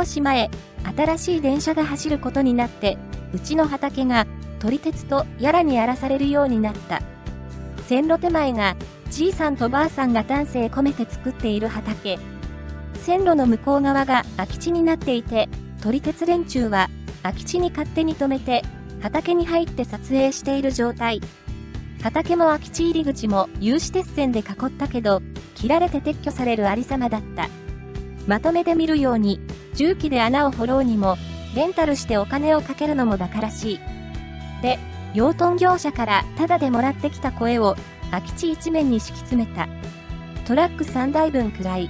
少し前、新しい電車が走ることになって、うちの畑が撮り鉄とやらに荒らされるようになった。線路手前が、じいさんとばあさんが丹精込めて作っている畑。線路の向こう側が空き地になっていて、撮り鉄連中は空き地に勝手に止めて、畑に入って撮影している状態。畑も空き地入り口も有刺鉄線で囲ったけど、切られて撤去されるありさまだった。まとめて見るように、重機で穴を掘ろうにも、レンタルしてお金をかけるのも馬鹿らしい。で、養豚業者からタダでもらってきた声を空き地一面に敷き詰めた。トラック3台分くらい。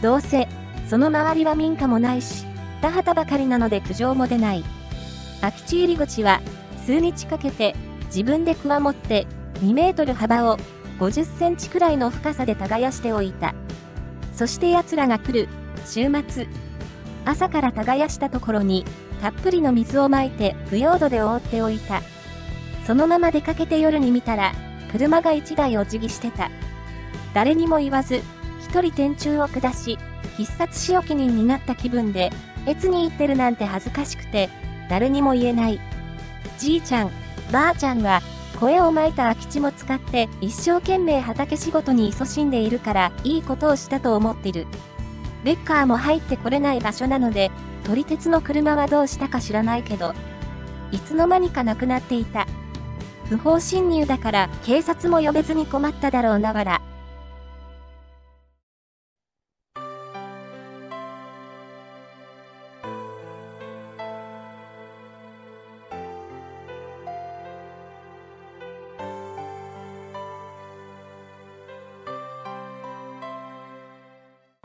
どうせ、その周りは民家もないし、田畑ばかりなので苦情も出ない。空き地入り口は、数日かけて、自分でくわ持って、2メートル幅を50センチくらいの深さで耕しておいた。そして奴らが来る、週末。朝から耕したところに、たっぷりの水をまいて腐葉土で覆っておいた。そのまま出かけて夜に見たら、車が1台お辞儀してた。誰にも言わず、一人天柱を下し、必殺仕置き人になった気分で、越に行ってるなんて恥ずかしくて、誰にも言えない。じいちゃん、ばあちゃんは、声をまいた空き地も使って一生懸命畑仕事に勤しんでいるからいいことをしたと思ってる。レッカーも入ってこれない場所なので、撮り鉄の車はどうしたか知らないけど、いつの間にかなくなっていた。不法侵入だから警察も呼べずに困っただろうながら、